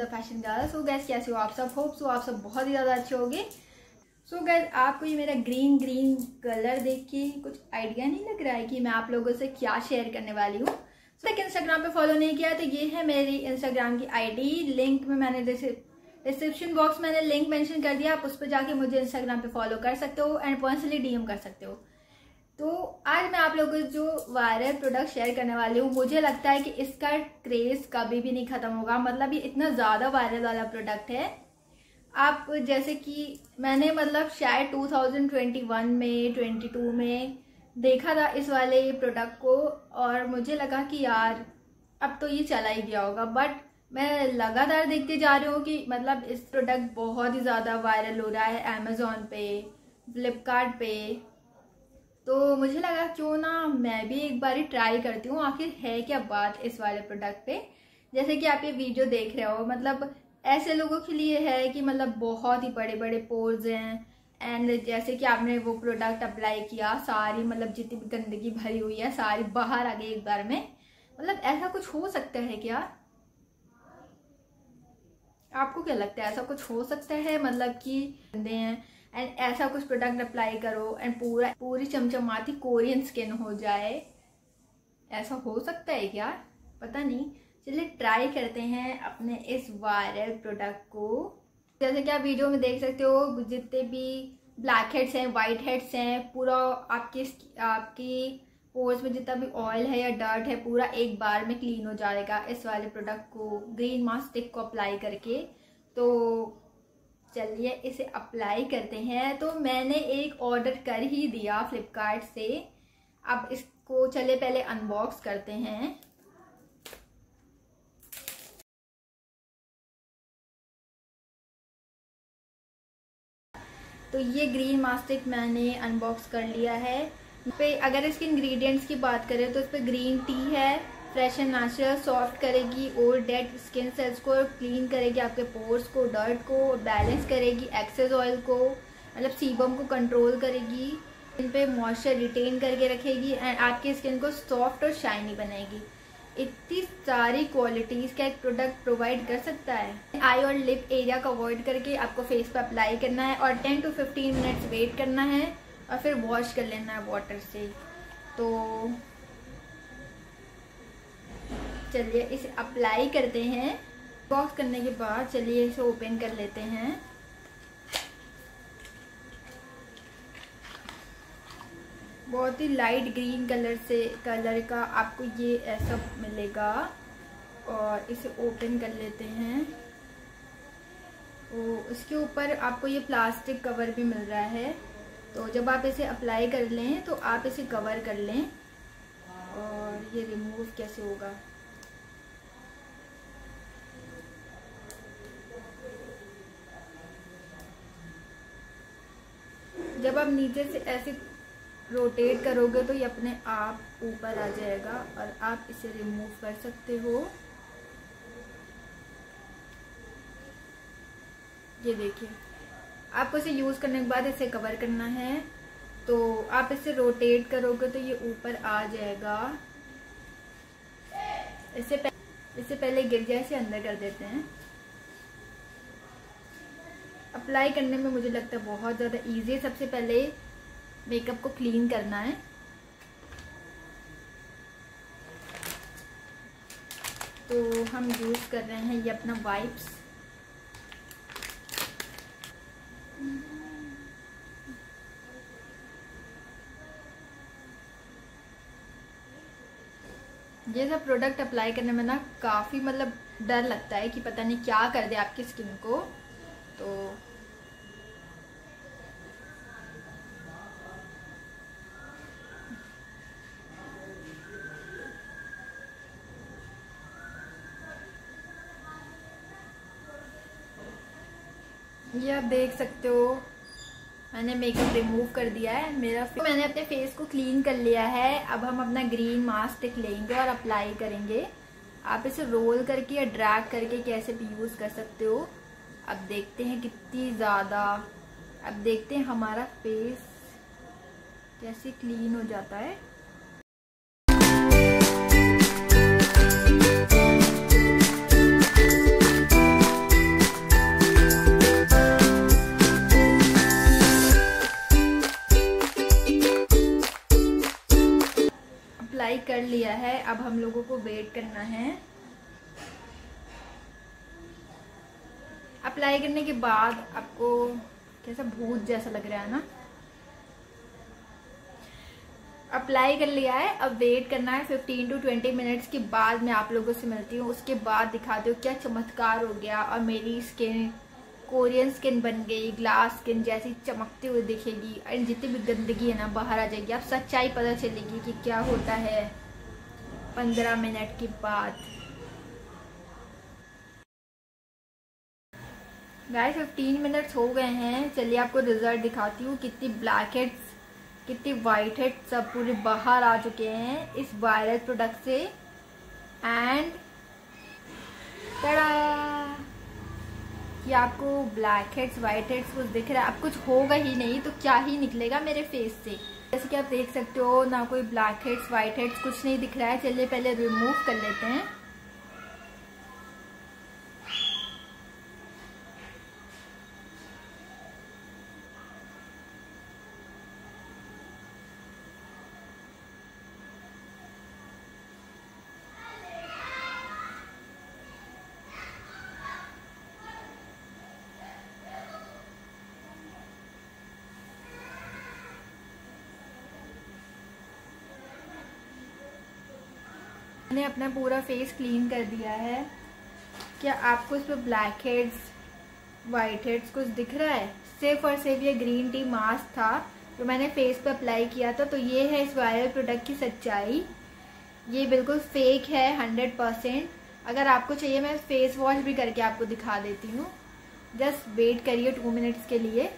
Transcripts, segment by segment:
The fashion girl. So guys कैसे हो आप सब? होप सो आप सब बहुत ही ज़्यादा अच्छे होंगे। सो so गैस आपको ये मेरा ग्रीन ग्रीन कलर देख के कुछ आइडिया नहीं लग रहा है कि मैं आप लोगों से क्या शेयर करने वाली हूँ। तक इंस्टाग्राम पे फॉलो नहीं किया तो ये है मेरी इंस्टाग्राम की आईडी लिंक में मैंने डिस्क्रिप्शन बॉक्स मैंने लिंक मेंशन कर दिया। आप उस पर जाके मुझे इंस्टाग्राम पे फॉलो कर सकते हो एंड पर्सनली डीएम कर सकते हो। तो आज मैं आप लोगों को जो वायरल प्रोडक्ट शेयर करने वाली हूँ, मुझे लगता है कि इसका क्रेज कभी भी नहीं खत्म होगा। मतलब ये इतना ज़्यादा वायरल वाला प्रोडक्ट है। आप जैसे कि मैंने मतलब शायद 2021 में 22 में देखा था इस वाले प्रोडक्ट को और मुझे लगा कि यार, अब तो ये चला ही गया होगा। बट मैं लगातार देखते जा रही हूँ कि मतलब इस प्रोडक्ट बहुत ही ज़्यादा वायरल हो रहा है अमेजोन पे फ्लिपकार्ट पे। तो मुझे लगा क्यों ना मैं भी एक बार ट्राई करती हूँ। आखिर है क्या बात इस वाले प्रोडक्ट पे? जैसे कि आप ये वीडियो देख रहे हो मतलब ऐसे लोगों के लिए है कि मतलब बहुत ही बड़े बड़े पोर्स हैं। एंड जैसे कि आपने वो प्रोडक्ट अप्लाई किया, सारी मतलब जितनी भी गंदगी भरी हुई है, सारी बाहर आ गई एक बार में। मतलब ऐसा कुछ हो सकता है क्या? आपको क्या लगता है ऐसा कुछ हो सकता है? मतलब कि गंदे हैं। एंड ऐसा कुछ प्रोडक्ट अप्लाई करो एंड पूरा, पूरी चमचमाती कोरियन स्किन हो जाए। ऐसा हो सकता है क्या? पता नहीं। चलिए ट्राई करते हैं अपने इस वायरल प्रोडक्ट को। जैसे कि आप वीडियो में देख सकते हो, जितने भी ब्लैक हेड्स हैं वाइट हेड्स हैं, पूरा आपकी आपकी पोर्स में जितना भी ऑयल है या डर्ट है, पूरा एक बार में क्लीन हो जाएगा इस वाले प्रोडक्ट को ग्रीन मास्क स्टिक को अप्लाई करके। तो चलिए इसे अप्लाई करते हैं। तो मैंने एक ऑर्डर कर ही दिया फ्लिपकार्ट से। अब इसको चले पहले अनबॉक्स करते हैं। तो ये ग्रीन मास्टिक मैंने अनबॉक्स कर लिया है। पे अगर इसके इंग्रेडिएंट्स की बात करें तो इस पर ग्रीन टी है। फ्रेश एंड नेचुरल, सॉफ्ट करेगी और डेड स्किन सेल्स को क्लीन करेगी, आपके पोर्स को, डर्ट को, बैलेंस करेगी, एक्सेस ऑयल को मतलब सीबम को कंट्रोल करेगी इन पे मॉइस्चर रिटेन करके रखेगी एंड आपकी स्किन को सॉफ्ट और शाइनी बनाएगी। इतनी सारी क्वालिटीज का एक प्रोडक्ट प्रोवाइड कर सकता है। आई और लिप एरिया को अवॉइड करके आपको फेस पे अप्लाई करना है और 10 टू 15 मिनट्स वेट करना है और फिर वॉश कर लेना है वाटर से। तो चलिए इसे अप्लाई करते हैं। बॉक्स करने के बाद चलिए इसे ओपन कर लेते हैं। बहुत ही लाइट ग्रीन कलर से कलर का आपको ये ऐसा मिलेगा। और इसे ओपन कर लेते हैं। तो इसके ऊपर आपको ये प्लास्टिक कवर भी मिल रहा है। तो जब आप इसे अप्लाई कर लें तो आप इसे कवर कर लें। और ये रिमूव कैसे होगा? जब आप नीचे से ऐसे रोटेट करोगे तो ये अपने आप ऊपर आ जाएगा और आप इसे रिमूव कर सकते हो। ये देखिए, आपको इसे यूज़ करने के बाद इसे कवर करना है। तो आप इसे रोटेट करोगे तो ये ऊपर आ जाएगा। इससे पहले इससे पहले गिर जाए, इसे अंदर कर देते हैं। अप्लाई करने में मुझे लगता है बहुत ज़्यादा इजी है। सबसे पहले मेकअप को क्लीन करना है। तो हम यूज़ कर रहे हैं ये अपना वाइप्स ये सब प्रोडक्ट अप्लाई करने में ना काफ़ी मतलब डर लगता है कि पता नहीं क्या कर दे आपकी स्किन को। तो ये आप देख सकते हो। मैंने मेकअप रिमूव कर दिया है। मेरा तो मैंने अपने फेस को क्लीन कर लिया है। अब हम अपना ग्रीन मास्क लेंगे और अप्लाई करेंगे। आप इसे रोल करके या ड्रैग करके कैसे भी यूज़ कर सकते हो। अब देखते हैं कितनी ज़्यादा, अब देखते हैं हमारा फेस कैसे क्लीन हो जाता है। अप्लाई कर लिया है, अब हम लोगों को वेट करना है। अप्लाई करने के बाद आपको कैसा भूत जैसा लग रहा है ना? अप्लाई कर लिया है, अब वेट करना है 15 टू 20 मिनट्स के बाद मैं आप लोगों से मिलती हूँ। उसके बाद दिखाती हूँ क्या चमत्कार हो गया और मेरी स्किन कोरियन स्किन बन गई ग्लास स्किन जैसी चमकती हुई दिखेगी। एंड जितनी भी गंदगी है ना, बाहर आ जाएगी। अब सच्चाई पता चलेगी कि क्या होता है। पंद्रह मिनट के बाद। गाय फिफ्टीन मिनट्स हो गए हैं। चलिए आपको रिज़ल्ट दिखाती हूँ। कितनी ब्लैक हेड्स कितनी वाइट हेड सब पूरे बाहर आ चुके हैं इस वायरल प्रोडक्ट से। एंड तड़ा कि आपको ब्लैक हेड्स वाइट हेड्स कुछ दिख रहा है। अब कुछ होगा ही नहीं तो क्या ही निकलेगा मेरे फेस से। जैसे कि आप देख सकते हो, ना कोई ब्लैक हेड्स वाइट हेड्स कुछ नहीं दिख रहा है। चलिए पहले रिमूव कर लेते हैं। मैंने अपना पूरा फेस क्लीन कर दिया है। क्या आपको इस पर ब्लैक हेड्स वाइट हेड्स कुछ दिख रहा है? सिर्फ़ और सिर्फ़ ये ग्रीन टी मास्क था जो मैंने फेस पे अप्लाई किया था। तो ये है इस वायरल प्रोडक्ट की सच्चाई। ये बिल्कुल फेक है हंड्रेड परसेंट अगर आपको चाहिए, मैं फेस वॉश भी करके आपको दिखा देती हूँ। जस्ट वेट करिए टू मिनट्स के लिए।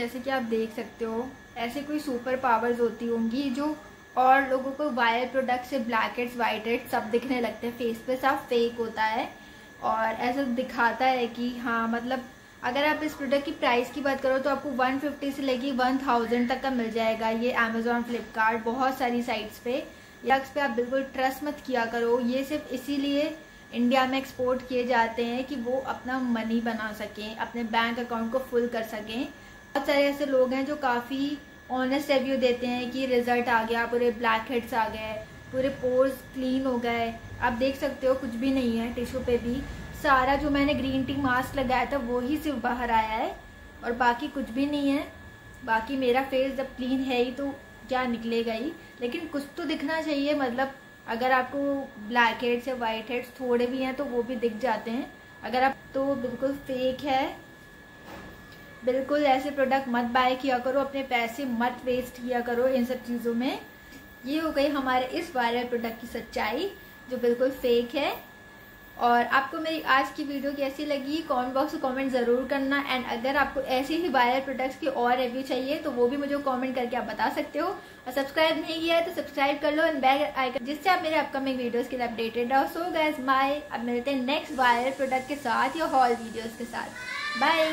जैसे कि आप देख सकते हो, ऐसे कोई सुपर पावर्स होती होंगी जो और लोगों को वायर प्रोडक्ट से ब्लैक हेड्स वाइट हेड्स सब दिखने लगते हैं। फेस पे सब फेक होता है और ऐसा दिखाता है कि हाँ मतलब अगर आप इस प्रोडक्ट की प्राइस की बात करो तो आपको 150 से लेके 1000 तक का मिल जाएगा। ये अमेजोन फ्लिपकार्ट बहुत सारी साइट्स पे। यक्स पे आप बिल्कुल ट्रस्ट मत किया करो। ये सिर्फ़ इसीलिए इंडिया में एक्सपोर्ट किए जाते हैं कि वो अपना मनी बना सकें, अपने बैंक अकाउंट को फुल कर सकें। बहुत सारे ऐसे लोग हैं जो काफ़ी ऑनेस्ट रिव्यू देते हैं कि रिज़ल्ट आ गया, पूरे ब्लैक हेड्स आ गए, पूरे पोर्स क्लीन हो गए। आप देख सकते हो, कुछ भी नहीं है टिश्यू पे भी। सारा जो मैंने ग्रीन टी मास्क लगाया था, वो ही सिर्फ़ बाहर आया है। और बाकी कुछ भी नहीं है। बाकी मेरा फेस जब क्लीन है ही तो क्या निकलेगा ही। लेकिन कुछ तो दिखना चाहिए मतलब अगर आपको ब्लैक हेड्स या वाइट हेड्स थोड़े भी हैं तो वो भी दिख जाते हैं। अगर आप तो बिल्कुल फेक है। बिल्कुल ऐसे प्रोडक्ट मत बाय किया करो, अपने पैसे मत वेस्ट किया करो इन सब चीज़ों में। ये हो गई हमारे इस वायरल प्रोडक्ट की सच्चाई, जो बिल्कुल फेक है। और आपको मेरी आज की वीडियो कैसी लगी कमेंट बॉक्स में कमेंट ज़रूर करना। एंड अगर आपको ऐसे ही वायरल प्रोडक्ट्स की और रिव्यू चाहिए तो वो भी मुझे कमेंट करके आप बता सकते हो। और सब्सक्राइब नहीं किया है तो सब्सक्राइब कर लो एंड बैग आइकन जिससे आप मेरे अपकमिंग वीडियोस के लिए अपडेटेड रहो। सो गैस बाय अब मिलते हैं नेक्स्ट वायरल प्रोडक्ट के साथ या हॉल वीडियोस के साथ। बाय